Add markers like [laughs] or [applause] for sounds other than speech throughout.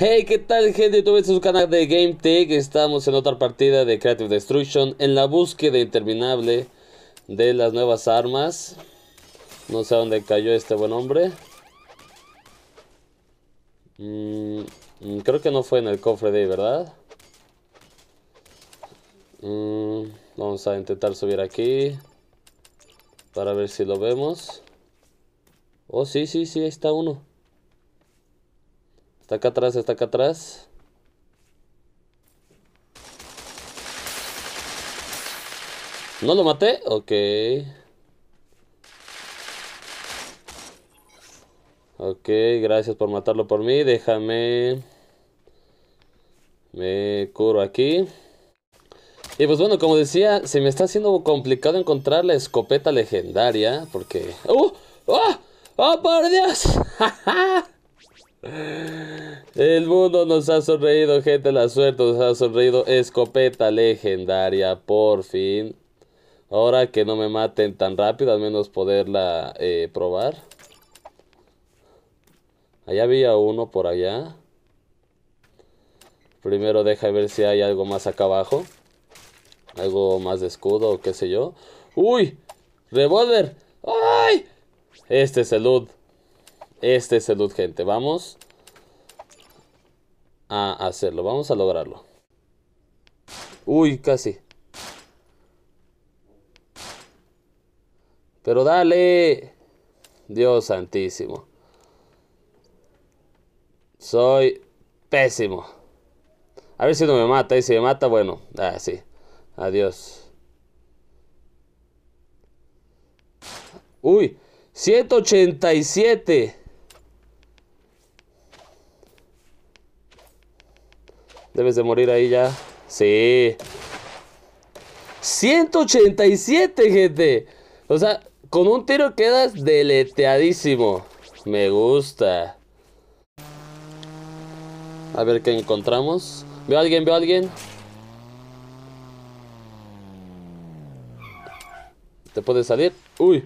Hey, ¿qué tal gente? YouTube, este es su canal de GameTech. Estamos en otra partida de Creative Destruction en la búsqueda interminable de las nuevas armas. No sé dónde cayó este buen hombre. Mm, mm, creo que no fue en el cofre de ahí, ¿verdad? Mm, vamos a intentar subir aquí. Para ver si lo vemos. Oh, sí, sí, sí, ahí está uno. Está acá atrás, está acá atrás. ¿No lo maté? Ok. Ok, gracias por matarlo por mí. Déjame... Me curo aquí. Y pues bueno, como decía, se me está haciendo complicado encontrar la escopeta legendaria. Porque... ¡Oh! ¡Oh! ¡Oh, por Dios! [laughs] El mundo nos ha sonreído, gente. La suerte nos ha sonreído. Escopeta legendaria, por fin. Ahora que no me maten tan rápido, al menos poderla eh, probar. Allá había uno por allá. Primero deja ver si hay algo más acá abajo. Algo más de escudo o qué sé yo. ¡Uy! ¡Revolver! ¡Ay! Este es el loot. Este es el gente. Vamos a hacerlo. Vamos a lograrlo. Uy, casi. Pero dale. Dios santísimo. Soy pésimo. A ver si no me mata. Y si me mata, bueno. Ah, sí. Adiós. Uy. 187. Debes de morir ahí ya. Sí. 187, gente. O sea, con un tiro quedas deleteadísimo. Me gusta. A ver qué encontramos. ¿Veo a alguien? ¿Veo a alguien? ¿Te puedes salir? Uy.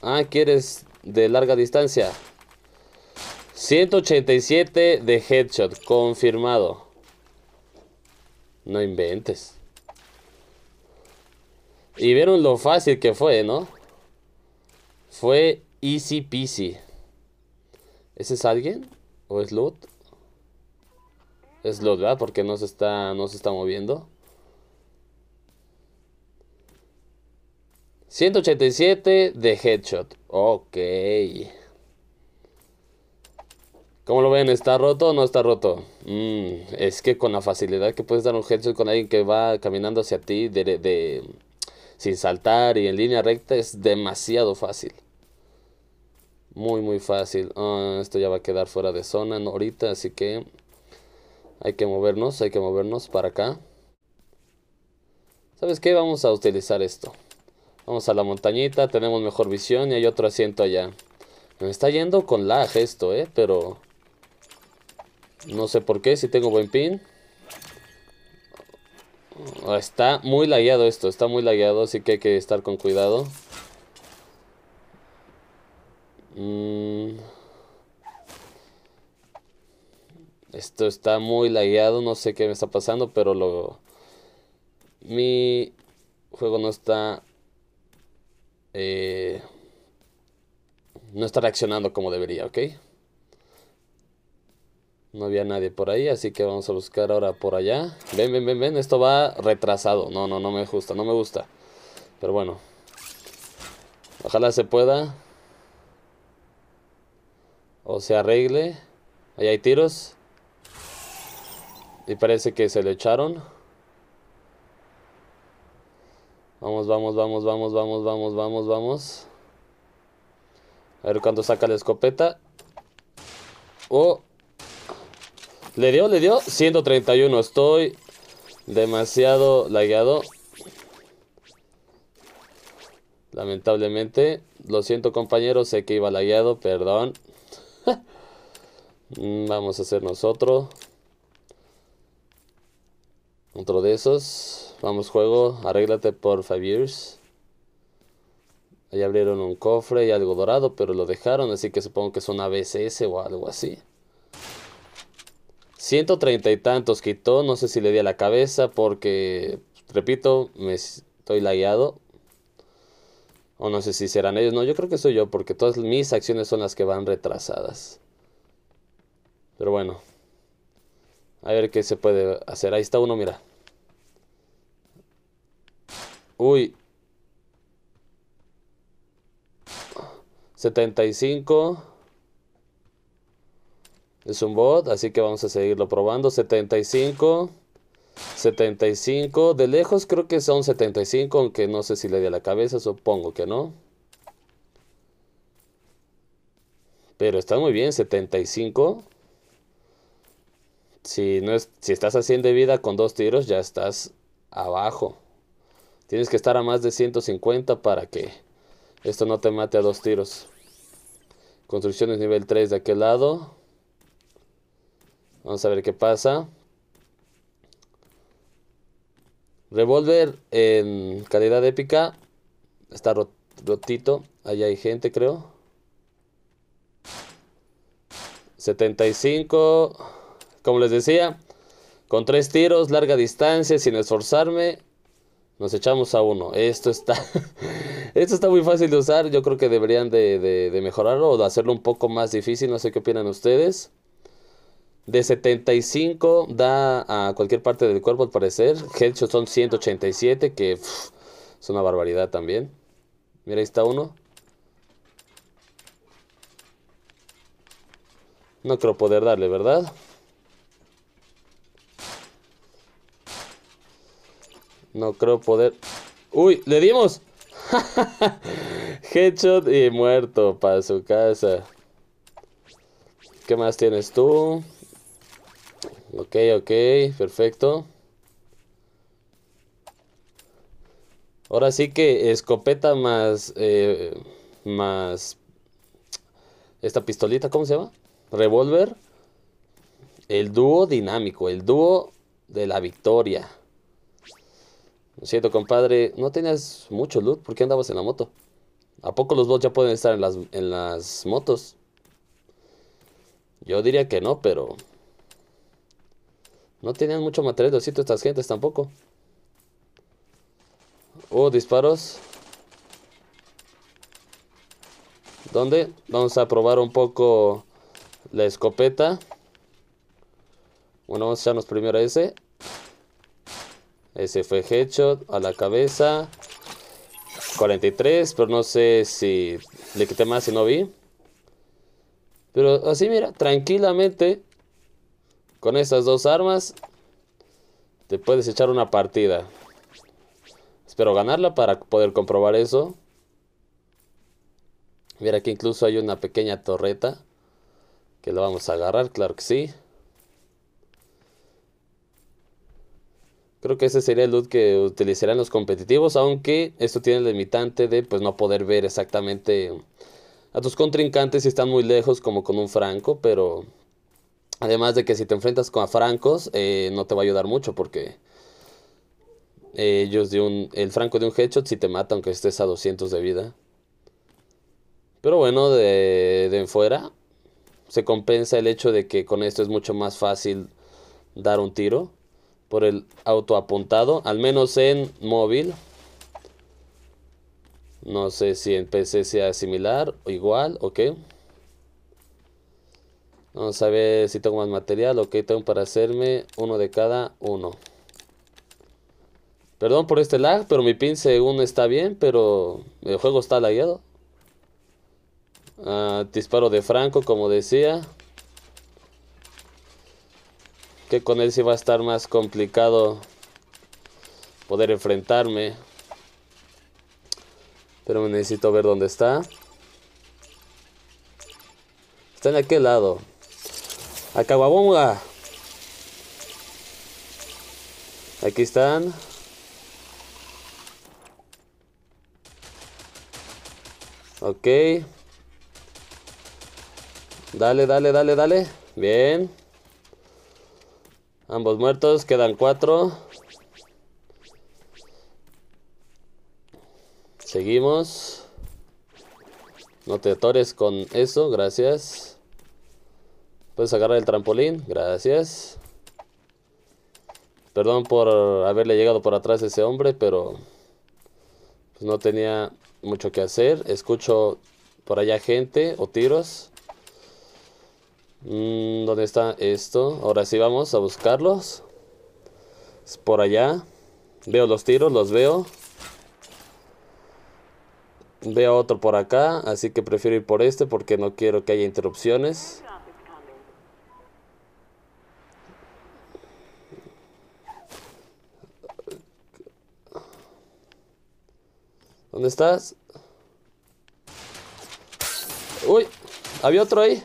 Ah, ¿quieres de larga distancia? 187 de headshot, confirmado. No inventes. Y vieron lo fácil que fue, ¿no? Fue easy peasy. ¿Ese es alguien? ¿O es loot? Es loot, ¿verdad? Porque no se está, no se está moviendo. 187 de headshot. Ok. ¿Cómo lo ven? ¿Está roto o no está roto? Mm, es que con la facilidad que puedes dar un headshot con alguien que va caminando hacia ti de, sin saltar y en línea recta es demasiado fácil. Muy, muy fácil. Ah, esto ya va a quedar fuera de zona ahorita, así que hay que movernos, hay que movernos para acá. ¿Sabes qué? Vamos a utilizar esto. Vamos a la montañita, tenemos mejor visión y hay otro asiento allá. Me está yendo con lag esto, ¿eh? Pero no sé por qué, si tengo buen pin. Ah, está muy lagueado esto, está muy lagueado, así que hay que estar con cuidado. Mm. Esto está muy lagueado, no sé qué me está pasando, pero lo... Mi juego no está... Eh, no está reaccionando como debería, ¿ok? No había nadie por ahí, así que vamos a buscar ahora por allá. Ven, ven, ven, ven, esto va retrasado. No, no, no me gusta, no me gusta. Pero bueno. Ojalá se pueda. O se arregle. Ahí hay tiros. Y parece que se le echaron. Vamos, vamos, vamos, vamos, vamos, vamos, vamos, vamos. A ver cuánto saca la escopeta. Oh, le dio, le dio. 131. Estoy demasiado lagueado. Lamentablemente. Lo siento compañeros. Sé que iba lagueado. Perdón. [laughs] Mm, vamos a hacer nosotros. Otro de esos. Vamos juego. Arréglate por 5 years. Ahí abrieron un cofre y algo dorado. Pero lo dejaron. Así que supongo que es un ABCS o algo así. 130 y tantos quitó. No sé si le di a la cabeza porque, repito, me estoy lagueado. O no sé si serán ellos. No, yo creo que soy yo porque todas mis acciones son las que van retrasadas. Pero bueno. A ver qué se puede hacer. Ahí está uno, mira. Uy. 75. Es un bot, así que vamos a seguirlo probando. 75. 75. De lejos creo que son 75, aunque no sé si le di a la cabeza, supongo que no. Pero está muy bien, 75. Si, no es, si estás haciendo vida con dos tiros, ya estás abajo. Tienes que estar a más de 150 para que esto no te mate a dos tiros. Construcciones nivel 3 de aquel lado. Vamos a ver qué pasa. Revolver en calidad épica. Está rotito. Allá hay gente, creo. 75. Como les decía, con tres tiros, larga distancia, sin esforzarme, nos echamos a uno. Esto está, [laughs] esto está muy fácil de usar. Yo creo que deberían de, mejorarlo o de hacerlo un poco más difícil. No sé qué opinan ustedes. De 75 da a cualquier parte del cuerpo al parecer. Headshot son 187, que es una barbaridad también. Mira, ahí está uno. No creo poder darle, ¿verdad? No creo poder... ¡Uy! ¡Le dimos! [laughs] Headshot y muerto para su casa. ¿Qué más tienes tú? Ok, ok, perfecto. Ahora sí que escopeta más... Eh, más... Esta pistolita, ¿cómo se llama? Revolver. El dúo dinámico, el dúo de la victoria. Lo siento, compadre. No tenías mucho loot. ¿Por qué andabas en la moto? ¿A poco los bots ya pueden estar en las, en las motos? Yo diría que no, pero... No tenían mucho material de estas gentes tampoco. Oh, disparos. ¿Dónde? Vamos a probar un poco la escopeta. Bueno, vamos a echarnos primero ese. Ese fue headshot a la cabeza. 43, pero no sé si le quité más y no vi. Pero así, mira, tranquilamente, con estas dos armas, te puedes echar una partida. Espero ganarla para poder comprobar eso. Mira que incluso hay una pequeña torreta. Que la vamos a agarrar, claro que sí. Creo que ese sería el loot que utilizarán los competitivos, aunque esto tiene el limitante de pues no poder ver exactamente a tus contrincantes si están muy lejos como con un franco, pero además de que si te enfrentas con a francos eh, no te va a ayudar mucho porque ellos de un el franco de un headshot si te mata aunque estés a 200 de vida. Pero bueno, de, de en fuera se compensa el hecho de que con esto es mucho más fácil dar un tiro por el auto apuntado, al menos en móvil. No sé si en PC sea similar o igual, ok. Vamos a ver si tengo más material, ok, tengo para hacerme uno de cada uno. Perdón por este lag, pero mi pin según está bien, pero el juego está lagueado. Ah, disparo de Franco, como decía que con él sí va a estar más complicado poder enfrentarme. Pero necesito ver dónde está. Está en aquel lado. Acababonga. Aquí están. Ok. Dale, dale, dale, dale. Bien. Ambos muertos, quedan cuatro. Seguimos. No te atores con eso, gracias. Puedes agarrar el trampolín, gracias. Perdón por haberle llegado por atrás a ese hombre, pero pues no tenía mucho que hacer. Escucho por allá gente o tiros. Mm, ¿Dónde está esto? Ahora sí vamos a buscarlos. Es por allá. Veo los tiros, los veo. Veo otro por acá, así que prefiero ir por este porque no quiero que haya interrupciones. ¿Dónde estás? Uy, había otro ahí.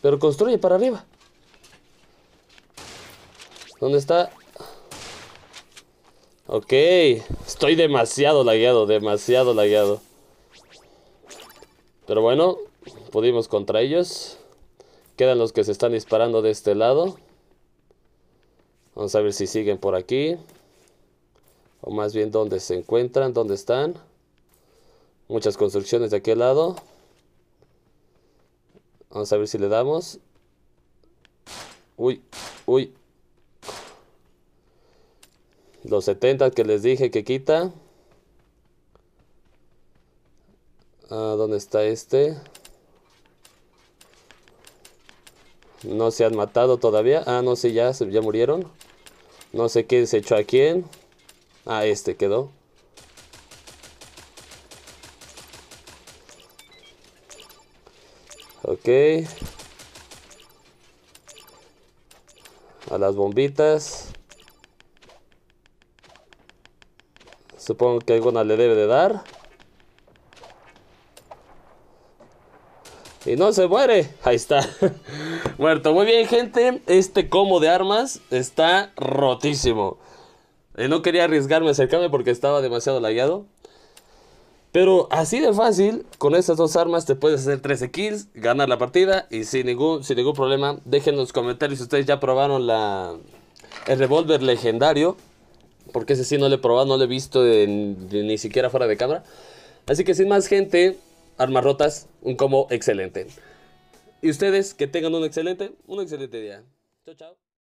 Pero construye para arriba. ¿Dónde está? Ok, estoy demasiado lagueado, demasiado lagueado. Pero bueno, pudimos contra ellos. Quedan los que se están disparando de este lado. Vamos a ver si siguen por aquí. O más bien dónde se encuentran, dónde están. Muchas construcciones de aquel lado. Vamos a ver si le damos. Uy, uy. Los 70 que les dije que quita. Ah, ¿Dónde está este? No se han matado todavía. Ah, no sé, ya, ya murieron. No sé quién se echó a quién. Ah, este quedó. Ok. A las bombitas. Supongo que alguna le debe de dar. Y no se muere. Ahí está. [laughs] Muerto. Muy bien, gente. Este combo de armas está rotísimo. Eh, no quería arriesgarme a acercarme porque estaba demasiado lagueado. Pero así de fácil, con estas dos armas te puedes hacer 13 kills, ganar la partida y sin ningún, sin ningún problema. Dejen en los comentarios si ustedes ya probaron la, el revólver legendario. Porque ese sí no lo he probado, no lo he visto ni siquiera fuera de cámara. Así que sin más gente, armas rotas, un combo excelente. Y ustedes que tengan un excelente, un excelente día. Chao, chao.